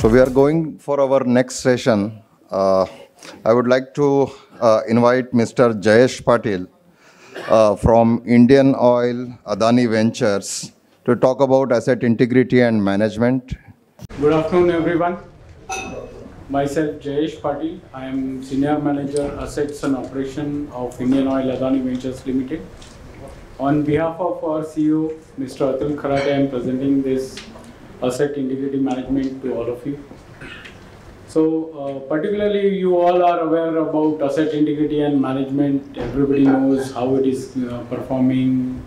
So we are going for our next session. Uh, I would like to uh, invite Mr. Jayesh Patil uh, from Indian Oil Adani Ventures to talk about asset integrity and management. Good afternoon, everyone. Myself, Jayesh Patil. I am Senior Manager Assets and Operation of Indian Oil Adani Ventures Limited. On behalf of our CEO, Mr. Atul Kharate, I am presenting this asset integrity management to all of you. So, uh, particularly, you all are aware about asset integrity and management. Everybody knows how it is uh, performing,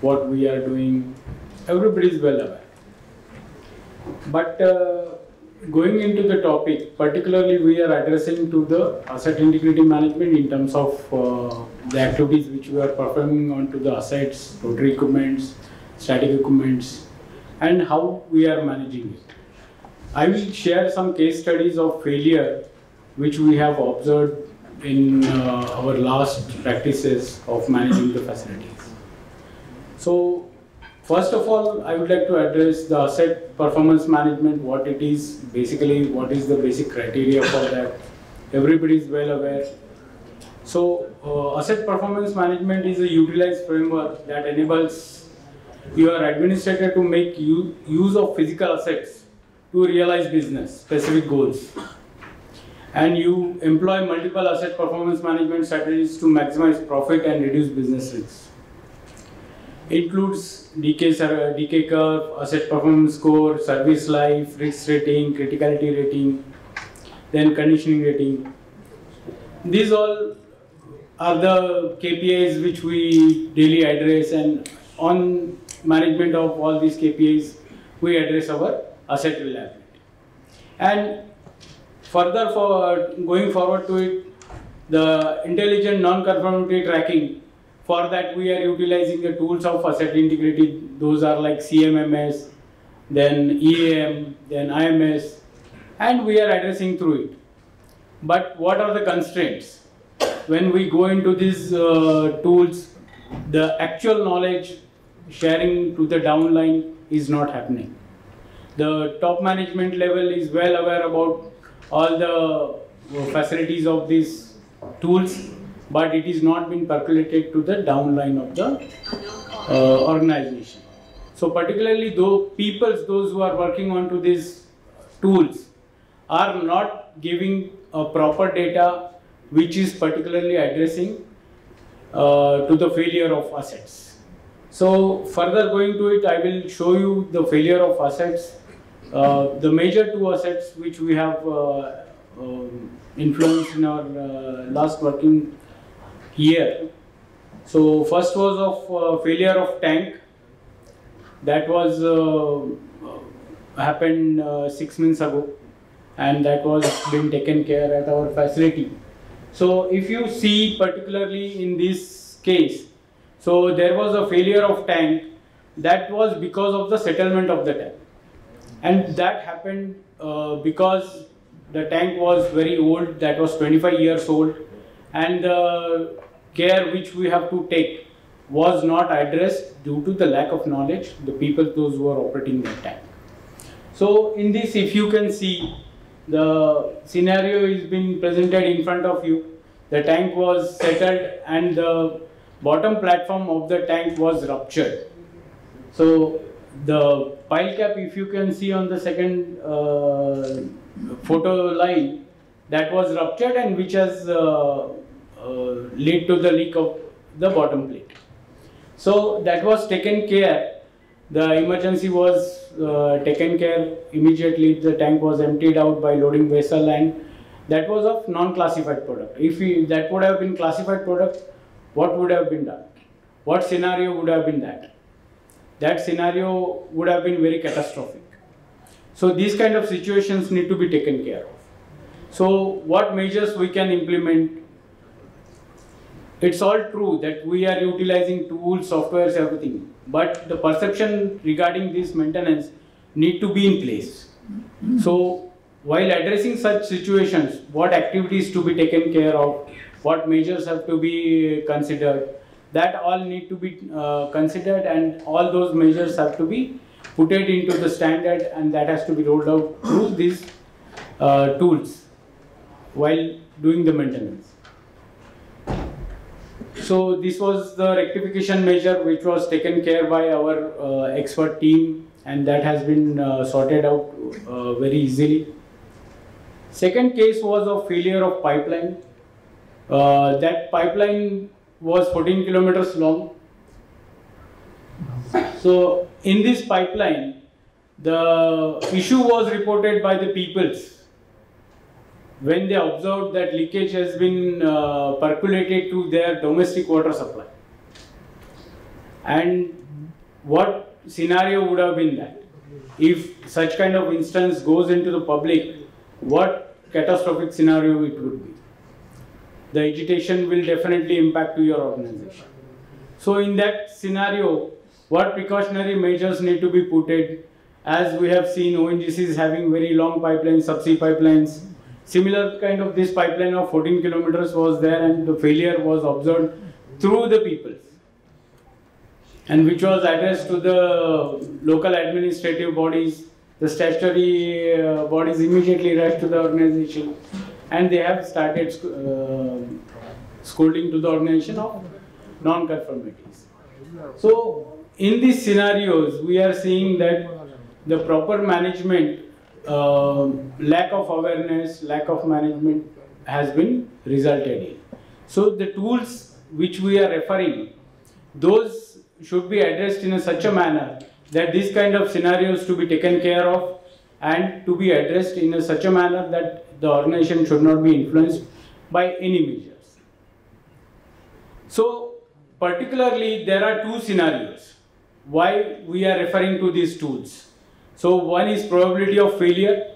what we are doing. Everybody is well aware. But uh, going into the topic, particularly we are addressing to the asset integrity management in terms of uh, the activities which we are performing onto the assets, rotary equipments, static equipments, and how we are managing it. I will share some case studies of failure which we have observed in uh, our last practices of managing the facilities. So First of all, I would like to address the asset performance management, what it is, basically what is the basic criteria for that. Everybody is well aware. So, uh, asset performance management is a utilized framework that enables your administrator to make use of physical assets to realize business specific goals. And you employ multiple asset performance management strategies to maximize profit and reduce business risks includes decay, decay curve, asset performance score, service life, risk rating, criticality rating, then conditioning rating. These all are the KPIs which we daily address and on management of all these KPIs, we address our asset reliability. And further for going forward to it, the intelligent non-conformity tracking for that, we are utilizing the tools of asset integrity. Those are like CMMS, then EAM, then IMS, and we are addressing through it. But what are the constraints? When we go into these uh, tools, the actual knowledge sharing to the downline is not happening. The top management level is well aware about all the uh, facilities of these tools but it is not been percolated to the downline of the uh, organization. So particularly those peoples, those who are working onto these tools are not giving a proper data which is particularly addressing uh, to the failure of assets. So further going to it, I will show you the failure of assets. Uh, the major two assets which we have uh, um, influenced in our uh, last working year. So first was of uh, failure of tank. That was uh, uh, happened six months ago, and that was being taken care at our facility. So if you see particularly in this case, so there was a failure of tank. That was because of the settlement of the tank, and that happened uh, because the tank was very old. That was 25 years old, and the care which we have to take was not addressed due to the lack of knowledge, the people, those who are operating that tank. So in this, if you can see, the scenario is being presented in front of you. The tank was settled and the bottom platform of the tank was ruptured. So the pile cap, if you can see on the second uh, photo line, that was ruptured and which has uh, uh, lead to the leak of the bottom plate. So that was taken care. The emergency was uh, taken care immediately. The tank was emptied out by loading vessel and that was of non-classified product. If we, that would have been classified product, what would have been done? What scenario would have been that? That scenario would have been very catastrophic. So these kind of situations need to be taken care of. So what measures we can implement it's all true that we are utilizing tools, softwares, everything, but the perception regarding this maintenance need to be in place. So while addressing such situations, what activities to be taken care of, what measures have to be considered, that all need to be uh, considered and all those measures have to be put it into the standard and that has to be rolled out through these uh, tools while doing the maintenance. So this was the rectification measure which was taken care by our uh, expert team and that has been uh, sorted out uh, very easily. Second case was of failure of pipeline. Uh, that pipeline was 14 kilometers long. So in this pipeline, the issue was reported by the peoples when they observed that leakage has been uh, percolated to their domestic water supply. And what scenario would have been that? If such kind of instance goes into the public, what catastrophic scenario it would be? The agitation will definitely impact to your organization. So in that scenario, what precautionary measures need to be put in? As we have seen, ONGC is having very long pipelines, subsea pipelines, Similar kind of this pipeline of 14 kilometers was there and the failure was observed through the people and which was addressed to the local administrative bodies, the statutory uh, bodies immediately rushed to the organization and they have started uh, scolding to the organization of non-conformities. So in these scenarios, we are seeing that the proper management uh, lack of awareness, lack of management has been resulted in. So the tools which we are referring, those should be addressed in a such a manner that these kind of scenarios to be taken care of and to be addressed in a such a manner that the organization should not be influenced by any measures. So particularly there are two scenarios why we are referring to these tools. So one is probability of failure.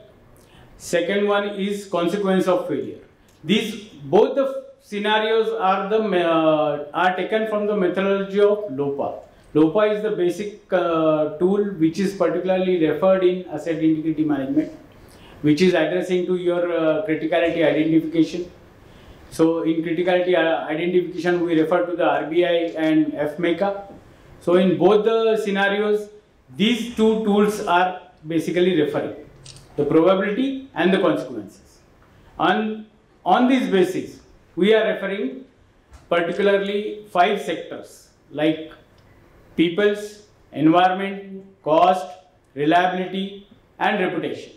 Second one is consequence of failure. These both the scenarios are the uh, are taken from the methodology of LOPA. LOPA is the basic uh, tool which is particularly referred in asset integrity management, which is addressing to your uh, criticality identification. So in criticality uh, identification, we refer to the RBI and FMECA. So in both the scenarios, these two tools are basically referring the probability and the consequences. On, on this basis, we are referring particularly five sectors like people's, environment, cost, reliability and reputation.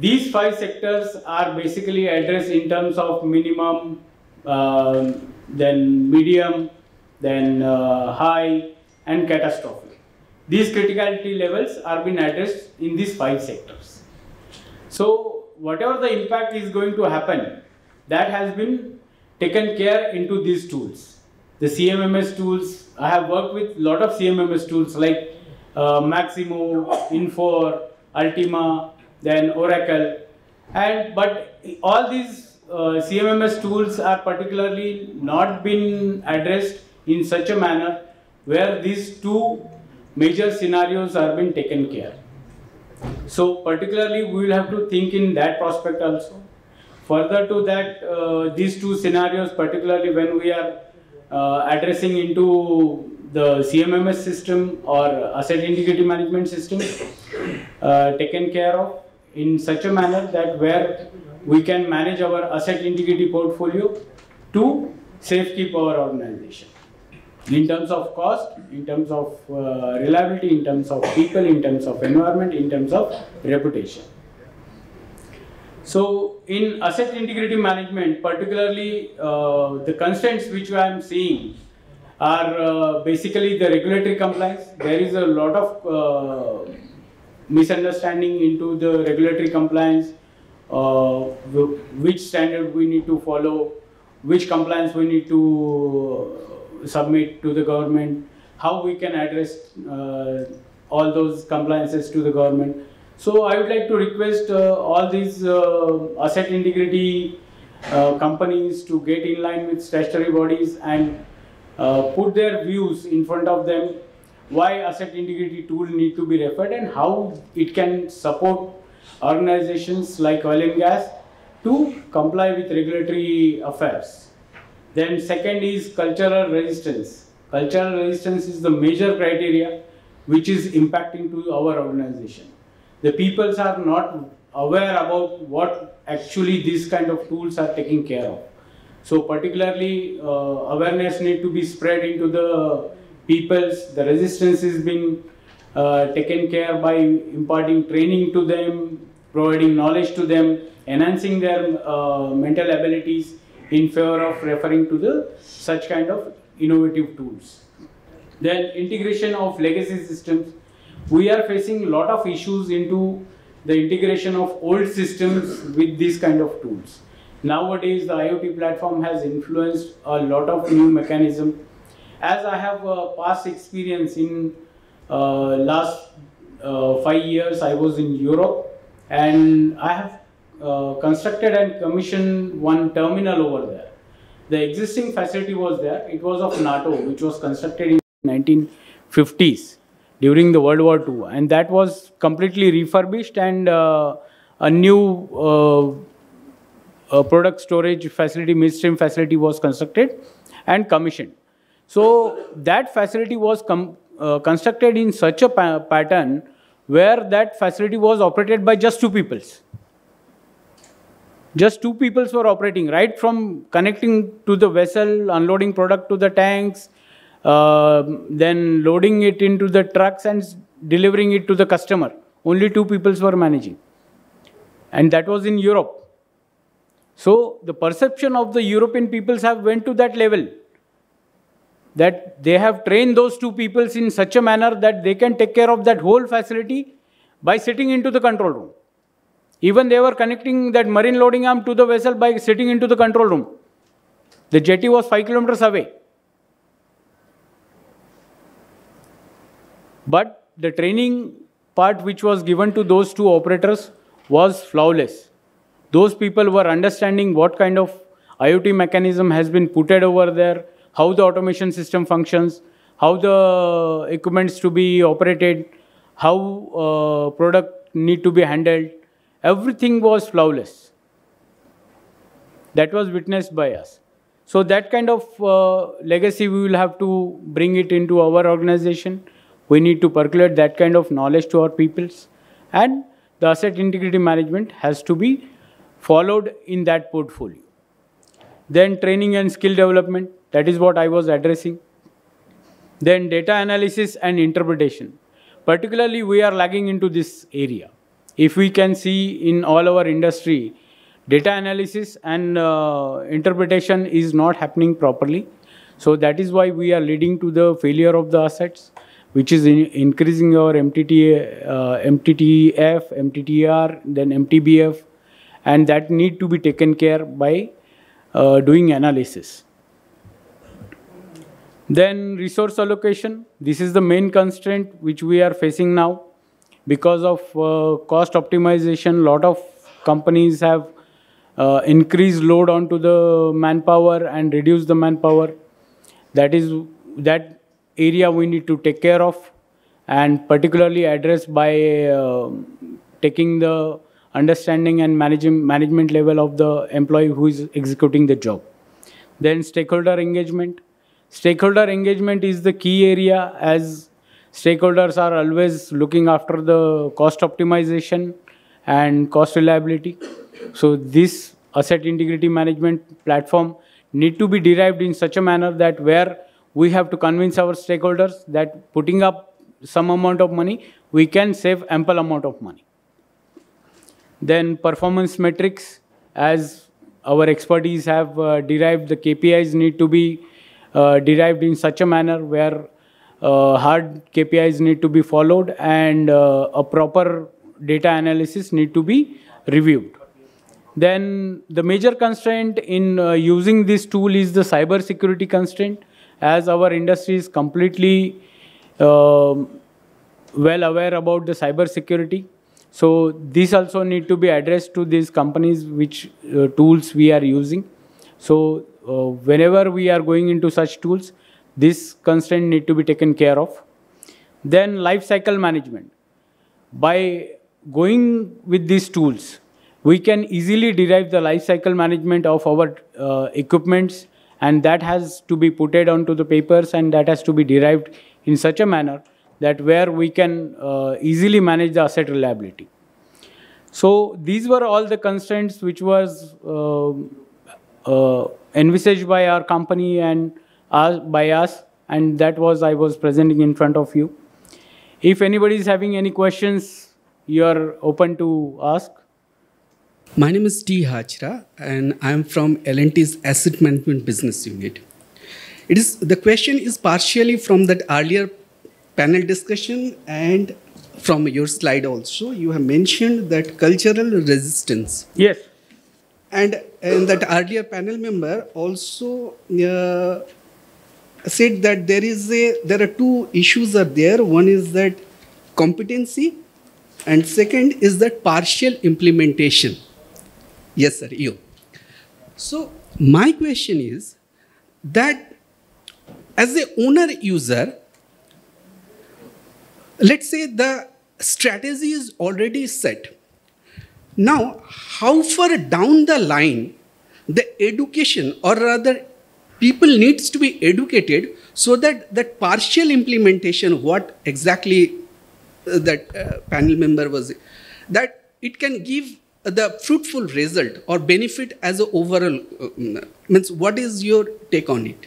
These five sectors are basically addressed in terms of minimum, uh, then medium, then uh, high and catastrophic. These criticality levels are being addressed in these five sectors. So whatever the impact is going to happen, that has been taken care into these tools. The CMMS tools, I have worked with a lot of CMMS tools like uh, Maximo, Infor, Ultimo, then Oracle, and but all these uh, CMMS tools are particularly not been addressed in such a manner where these two major scenarios are being taken care. So particularly we will have to think in that prospect also. Further to that, uh, these two scenarios, particularly when we are uh, addressing into the CMMS system or asset integrity management system, uh, taken care of in such a manner that where we can manage our asset integrity portfolio to safe keep our organization in terms of cost, in terms of uh, reliability, in terms of people, in terms of environment, in terms of reputation. So in asset integrity management, particularly uh, the constraints which I am seeing are uh, basically the regulatory compliance. There is a lot of uh, misunderstanding into the regulatory compliance, uh, which standard we need to follow, which compliance we need to submit to the government, how we can address uh, all those compliances to the government. So I would like to request uh, all these uh, asset integrity uh, companies to get in line with statutory bodies and uh, put their views in front of them why asset integrity tool need to be referred and how it can support organizations like oil and gas to comply with regulatory affairs. Then second is cultural resistance. Cultural resistance is the major criteria which is impacting to our organization. The peoples are not aware about what actually these kind of tools are taking care of. So particularly uh, awareness need to be spread into the peoples. The resistance is being uh, taken care by imparting training to them, providing knowledge to them, enhancing their uh, mental abilities in favor of referring to the such kind of innovative tools. Then integration of legacy systems. We are facing a lot of issues into the integration of old systems with these kind of tools. Nowadays, the IoT platform has influenced a lot of new mechanism. As I have uh, past experience in uh, last uh, five years, I was in Europe and I have uh, constructed and commissioned one terminal over there. The existing facility was there. It was of NATO, which was constructed in 1950s during the World War II, and that was completely refurbished and uh, a new product storage facility, midstream facility was constructed and commissioned. So that facility was uh, constructed in such a pa pattern where that facility was operated by just two peoples. Just two peoples were operating, right from connecting to the vessel, unloading product to the tanks, uh, then loading it into the trucks and delivering it to the customer. Only two peoples were managing. And that was in Europe. So the perception of the European peoples have went to that level that they have trained those two peoples in such a manner that they can take care of that whole facility by sitting into the control room. Even they were connecting that marine loading arm to the vessel by sitting into the control room. The jetty was 5 kilometers away. But the training part which was given to those two operators was flawless. Those people were understanding what kind of IoT mechanism has been putted over there, how the automation system functions, how the equipments to be operated, how uh, product need to be handled. Everything was flawless. That was witnessed by us. So that kind of uh, legacy we will have to bring it into our organization. We need to percolate that kind of knowledge to our peoples. And the asset integrity management has to be followed in that portfolio. Then training and skill development, that is what I was addressing. Then data analysis and interpretation. Particularly, we are lagging into this area. If we can see in all our industry, data analysis and uh, interpretation is not happening properly. So that is why we are leading to the failure of the assets, which is in increasing our uh, MTTF, MTTR, then MTBF, and that need to be taken care by uh, doing analysis. Then resource allocation. This is the main constraint which we are facing now. Because of uh, cost optimization, lot of companies have uh, increased load onto the manpower and reduce the manpower. That is that area we need to take care of and particularly address by uh, taking the understanding and managing, management level of the employee who is executing the job. Then stakeholder engagement. Stakeholder engagement is the key area as stakeholders are always looking after the cost optimization and cost reliability. So this asset integrity management platform need to be derived in such a manner that where we have to convince our stakeholders that putting up some amount of money, we can save ample amount of money. Then performance metrics, as our expertise have uh, derived, the KPIs need to be derived in such a manner where uh, hard KPIs need to be followed and uh, a proper data analysis need to be reviewed. Then the major constraint in uh, using this tool is the cyber security constraint as our industry is completely uh, well aware about the cyber security so these also need to be addressed to these companies which uh, tools we are using. So uh, whenever we are going into such tools, this constraint need to be taken care of. Then life cycle management. By going with these tools, we can easily derive the life cycle management of our uh, equipments and that has to be putted onto the papers and that has to be derived in such a manner that where we can uh, easily manage the asset reliability. So these were all the constraints which was uh, uh, envisaged by our company and us, by us, and that was I was presenting in front of you. If anybody is having any questions, you are open to ask. My name is T. Hachra, and I am from L&T's Asset Management Business Unit. It is the question is partially from that earlier panel discussion and from your slide also. You have mentioned that cultural resistance, Yes. And that earlier panel member also uh, said that there is a there are two issues are there. One is that competency, and second is that partial implementation. Yes, sir, you. So, my question is that as a owner user, let's say the strategy is already set. Now, how far down the line the education or rather people needs to be educated so that that partial implementation what exactly uh, that uh, panel member was that it can give the fruitful result or benefit as a overall uh, means what is your take on it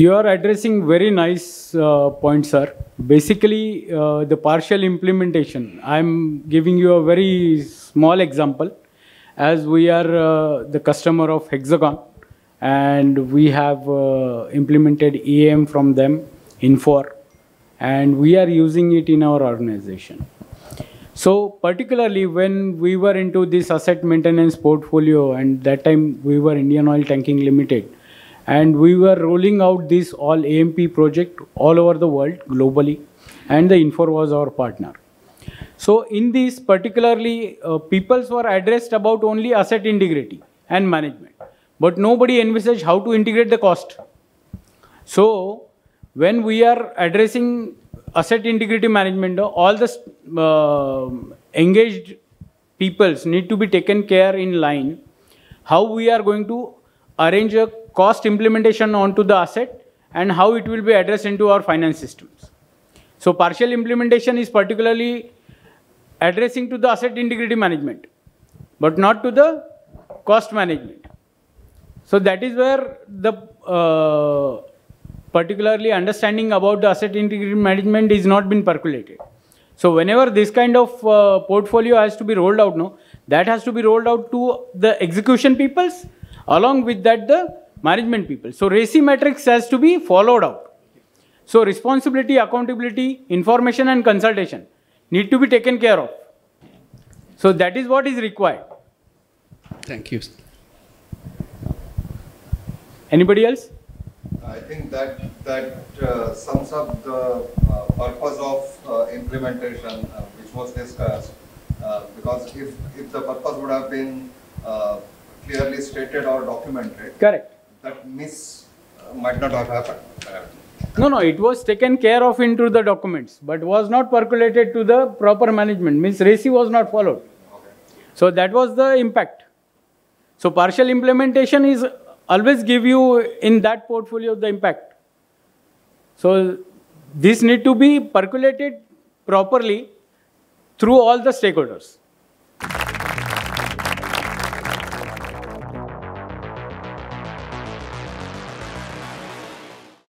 You are addressing very nice uh, point, sir. Basically, uh, the partial implementation. I'm giving you a very small example, as we are uh, the customer of Hexagon, and we have uh, implemented EM from them, Infor, and we are using it in our organization. So particularly when we were into this asset maintenance portfolio, and that time we were Indian Oil Tanking Limited, and we were rolling out this all AMP project all over the world globally, and the Infor was our partner. So in this particularly, uh, peoples were addressed about only asset integrity and management, but nobody envisaged how to integrate the cost. So when we are addressing asset integrity management, all the uh, engaged peoples need to be taken care in line. How we are going to arrange a cost implementation onto the asset and how it will be addressed into our finance systems. So partial implementation is particularly addressing to the asset integrity management, but not to the cost management. So that is where the uh, particularly understanding about the asset integrity management is not been percolated. So whenever this kind of uh, portfolio has to be rolled out, no, that has to be rolled out to the execution peoples, along with that the management people. So RACI matrix has to be followed out. So responsibility, accountability, information and consultation need to be taken care of. So that is what is required. thank you Anybody else? I think that, that uh, sums up the uh, purpose of uh, implementation uh, which was discussed. Uh, Because if, if the purpose would have been uh, clearly stated or documented, Correct. that miss uh, might not have happened. No, no, it was taken care of into the documents, but was not percolated to the proper management. Means RACI was not followed. Okay. So that was the impact. So partial implementation is always give you in that portfolio the impact. So this need to be percolated properly through all the stakeholders.